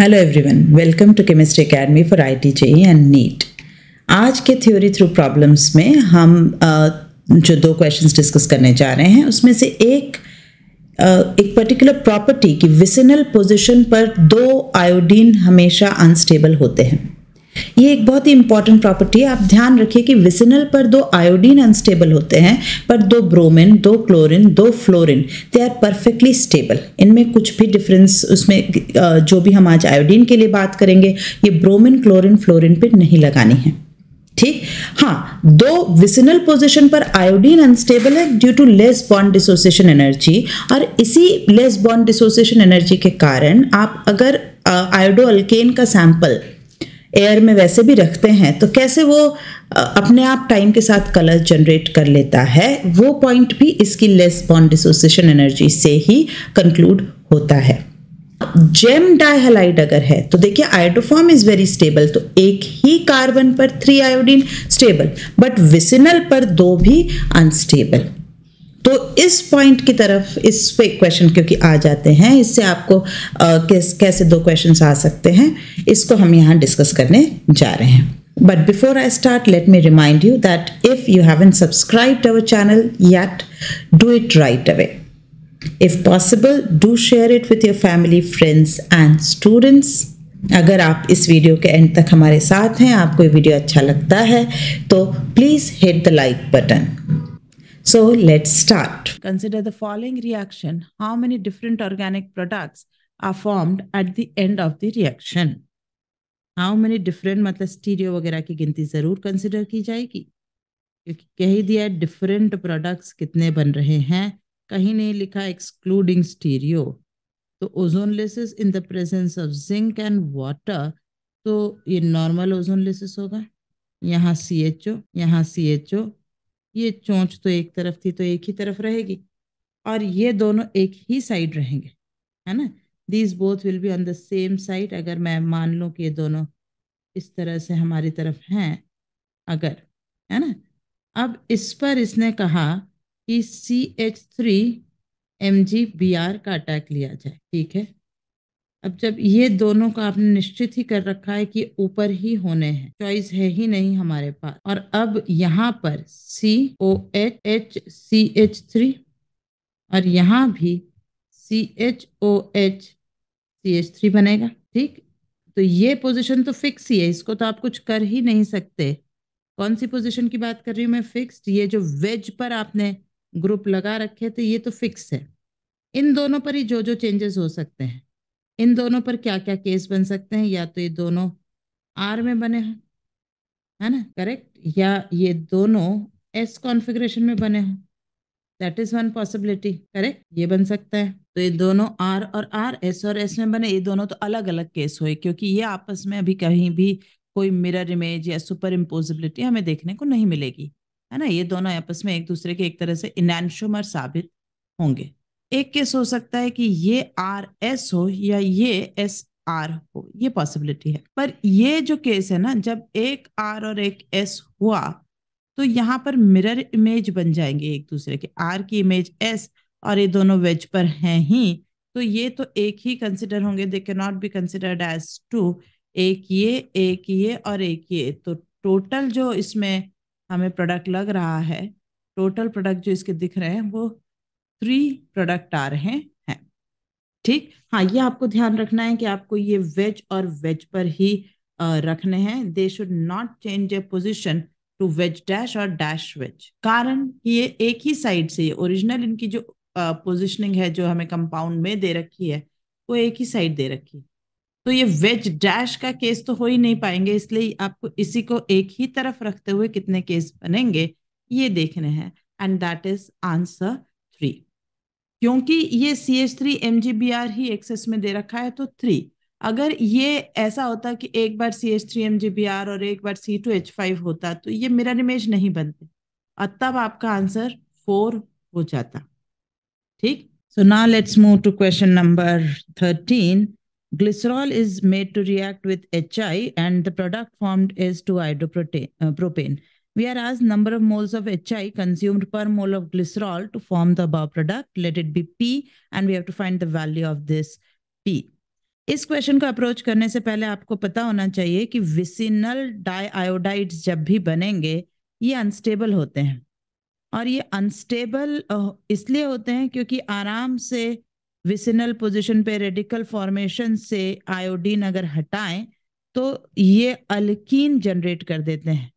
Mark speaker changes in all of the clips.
Speaker 1: Hello everyone welcome to chemistry academy for I T and NEET आज के theory through problems में हम जो दो क्वेश्चंस डिस्कस करने जा रहे हैं, उसमें से एक एक पर्टिकुलर प्रॉपर्टी की विसिनल पोजीशन पर दो आयोडीन हमेशा अनस्टेबल होते हैं। ये एक बहुत ही इंपॉर्टेंट प्रॉपर्टी है। आप ध्यान रखिए कि विसिनल पर दो आयोडीन अनस्टेबल होते हैं, पर दो ब्रोमिन दो क्लोरिन दो fluorine they are perfectly stable इनमें कुछ भी डिफरेंस उसमें जो भी हम आज आयोडीन के लिए बात करेंगे, ये ब्रोमिन क्लोरीन फ्लोरिन पे नहीं लगानी है। ठीक? हाँ दो विसिनल पोजीशन पर आयोडीन अनस्टेबल है due to less bond dissociation energy और इसी लेस बॉन्ड डिसोसिएशन एनर्जी के कारण आप अगर आयोडो अल्केन का सैंपल एयर में वैसे भी रखते हैं तो कैसे वो अपने आप टाइम के साथ कलर जनरेट कर लेता है, वो पॉइंट भी इसकी लेस बॉन्ड डिसोसिएशन एनर्जी से ही कंक्लूड होता है। जेम डाइहलाइड अगर है तो देखिए आयोडोफॉर्म इज़ वेरी स्टेबल तो एक ही कार्बन पर three iodine stable but vicinal पर दो भी अनस्टेबल तो इस पॉइंट की तरफ़ इस पे क्वेश्चन क्योंकि आ जाते हैं इससे आपको अ, किस कैसे दो क्वेश्चन आ सकते हैं इसको हम यहाँ डिस्कस करने जा रहे हैं। But before I start let me remind you that if you haven't subscribed our channel yet do it right away If possible, do share it with your family, friends and students. अगर आप इस video के and तक हमारे साथ हैं आपको ये वीडियो अच्छा लगता है तो please hit the like button So, let's start. Consider the following reaction. How many different organic products are formed at the end of the reaction? How many different मतलब स्टीरियो वगैरह की गिनती ज़रूर कंसिडर की जाएगी क्योंकि कह ही दिया डिफरेंट प्रोडक्ट्स कितने बन रहे हैं कहीं नहीं लिखा एक्सक्लूडिंग स्टीरियो तो ozonolysis in the presence of zinc and water तो ये नॉर्मल ओजोन लेसिस होगा यहाँ सी एच ओ यहाँ सी एच ओ ये चोंच तो एक तरफ़ थी तो एक ही तरफ़ रहेगी। और ये दोनों एक ही साइड रहेंगे, है ना? These both will be on the same side अगर मैं मान लूँ कि ये दोनों इस तरह से हमारी तरफ़ हैं, अगर, है ना? अब इस पर इसने कहा कि C H three M G B R का अटैक लिया जाए, ठीक है? अब जब ये दोनों का आपने निश्चित ही कर रखा है कि ऊपर ही होने हैं चॉइस है ही नहीं हमारे पास। और अब यहाँ पर C O H H C H three और यहाँ भी C H O H C H three बनेगा, ठीक? तो ये पोजीशन तो फिक्स ही है, इसको तो आप कुछ कर ही नहीं सकते। कौन सी पोजीशन की बात कर रही हूँ मैं? फिक्स्ड ये जो वेज पर आपने ग्रुप लगा रखे थे, ये तो फिक्स है। इन दोनों पर ही जो जो चेंजेस हो सकते हैं। इन दोनों पर क्या क्या केस बन सकते हैं? या तो ये दोनों आर में बने हैं, है ना? करेक्ट या ये दोनों एस कॉन्फ़िगरेशन में बने हैं। That is one possibility correct ये बन सकता है। तो ये दोनों आर और आर एस और एस में बने, ये दोनों तो अलग अलग केस हुए, क्योंकि ये आपस में अभी कहीं भी कोई मिरर इमेज या सुपर इम्पोजिबिलिटी हमें देखने को नहीं मिलेगी, है ना? ये दोनों आपस में एक दूसरे के एक तरह से इनैंशोमर साबित होंगे। एक केस हो सकता है कि ये आर एस हो या ये एस आर हो, ये पॉसिबिलिटी है। पर ये जो केस है ना, जब एक आर और एक एस हुआ तो यहाँ पर मिरर इमेज बन जाएँगे एक दूसरे के। आर की इमेज एस और ये दोनों वेज पर हैं ही तो ये तो एक ही कंसिडर होंगे। They can not be considered as two एक ये एक ये और एक ये। तो टोटल जो इसमें हमें प्रोडक्ट लग रहा है टोटल प्रोडक्ट जो इसके दिख रहे हैं, वो थ्री प्रोडक्ट आ रहे हैं। ठीक? हाँ ये आपको ध्यान रखना है कि आपको ये वेज और वेज पर ही रखने हैं। They should not change a position to wedge dash और डैश वेज कारण ये एक ही साइड से ओरिजिनल इनकी जो पोजिशनिंग है, जो हमें कंपाउंड में दे रखी है, वो एक ही साइड दे रखी है। तो ये वेज डैश का केस तो हो ही नहीं पाएँगे, इसलिए आपको इसी को एक ही तरफ़ रखते हुए कितने केस बनेंगे, ये देखने हैं। And that is answer three क्योंकि ये C H three M G B R ही एक्सेस में दे रखा है तो थ्री अगर ये ऐसा होता कि एक बार C H three M G B R और एक बार सी टू एच फाइव होता तो ये मिरर इमेज नहीं बनते तब आपका आंसर फोर हो जाता ठीक so now let's move to question number thirteen glycerol is made to react with HI and the product formed is 2-iodopropane. Uh, propane. Asked number of moles of HI consumed per mole of glycerol to form the above product. Let it be P, and we have to find the value of this P. इस question को approach करने से पहले आपको पता होना चाहिए कि विसिनल डाइआयोडाइड्स जब भी बनेंगे, ये अनस्टेबल होते हैं और ये अनस्टेबल इसलिए होते हैं क्योंकि आराम से विसिनल पोजीशन पे रेडिकल फॉर्मेशन से आयोडीन अगर हटाएँ तो ये अल्कीन जनरेट कर देते हैं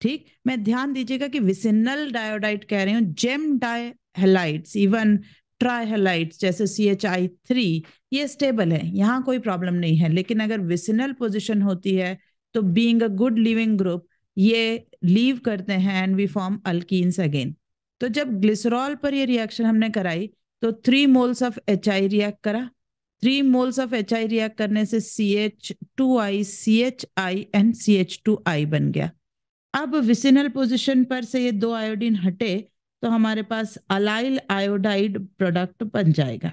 Speaker 1: ठीक? मैं ध्यान दीजिएगा कि विसिनल डायोडाइट कह रही हूँ, जेम डाइलाइट्स इवन ट्राइहेलाइट्स जैसे सी एच आई थ्री ये स्टेबल है, यहाँ कोई प्रॉब्लम नहीं है। लेकिन अगर विसिनल पोजिशन होती है तो being a good leaving group ये लीव करते हैं and we form alkenes again तो जब ग्लिसरॉल पर ये रिएक्शन हमने कराई तो three moles of H I react करा। Three moles of H I react करने से C H two I C H I and C H two I बन गया। अब विसिनल पोजिशन पर से ये दो आयोडीन हटे तो हमारे पास अलाइल आयोडाइड प्रोडक्ट बन जाएगा।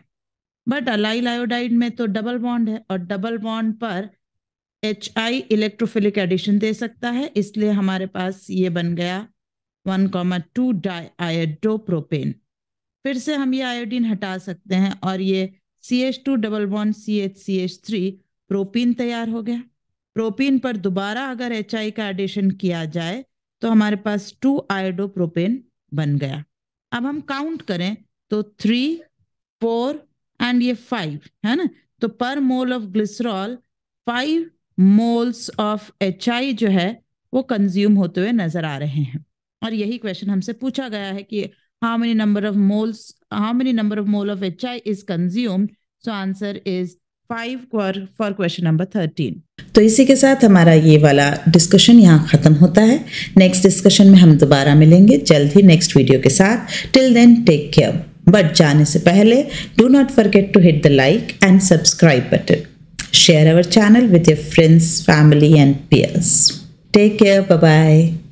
Speaker 1: बट अलाइल आयोडाइड में तो डबल बॉन्ड है और डबल बॉन्ड पर एच आई इलेक्ट्रोफिलिक एडिशन दे सकता है, इसलिए हमारे पास ये बन गया one comma two diiodopropane. फिर से हम ये आयोडीन हटा सकते हैं और ये C H two double bond C H C H three propene तैयार हो गया। प्रोपीन पर दोबारा अगर एच आई का एडिशन किया जाए तो हमारे पास टू आयोडो प्रोपेन बन गया। अब हम काउंट करें तो थ्री फोर एंड ये फाइव है ना? तो per mole of glycerol five moles of HI जो है, वो कंज्यूम होते हुए नज़र आ रहे हैं। और यही क्वेश्चन हमसे पूछा गया है कि how many number of moles how many number of mole of H I is consumed so answer is five for question number thirteen तो इसी के साथ हमारा ये वाला डिस्कशन यहाँ ख़त्म होता है। नेक्स्ट डिस्कशन में हम दोबारा मिलेंगे। जल्द ही नेक्स्ट वीडियो के साथ। Till then take care but जाने से पहले do not forget to hit the like and subscribe button share our channel with your friends family and peers. Take care bye bye